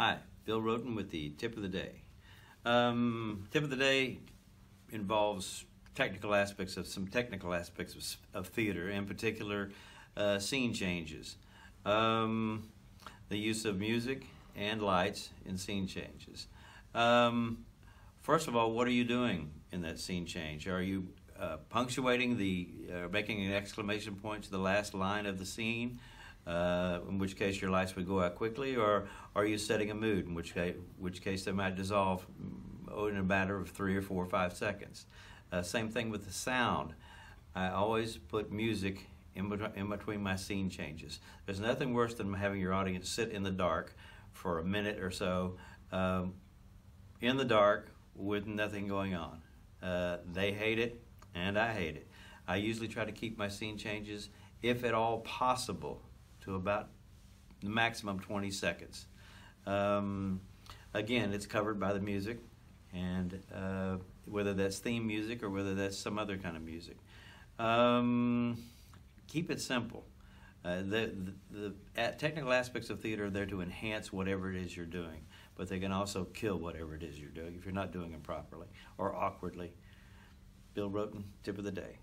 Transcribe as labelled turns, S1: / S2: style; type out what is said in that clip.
S1: Hi, Bill Roden with the tip of the day. Um, tip of the day involves technical aspects of some technical aspects of, of theater, in particular, uh, scene changes, um, the use of music and lights in scene changes. Um, first of all, what are you doing in that scene change? Are you uh, punctuating the, uh, making an exclamation point to the last line of the scene? Uh, in which case your lights would go out quickly, or are you setting a mood, in which case, which case they might dissolve mm, in a matter of three or four or five seconds. Uh, same thing with the sound. I always put music in, bet- in between my scene changes. There's nothing worse than having your audience sit in the dark for a minute or so, um, in the dark with nothing going on. Uh, they hate it, and I hate it. I usually try to keep my scene changes, if at all possible, to about the maximum 20 seconds. Um, again, it's covered by the music, and uh, whether that's theme music or whether that's some other kind of music. Um, keep it simple. Uh, the, the, the technical aspects of theater are there to enhance whatever it is you're doing, but they can also kill whatever it is you're doing if you're not doing them properly or awkwardly. Bill Roden, tip of the day.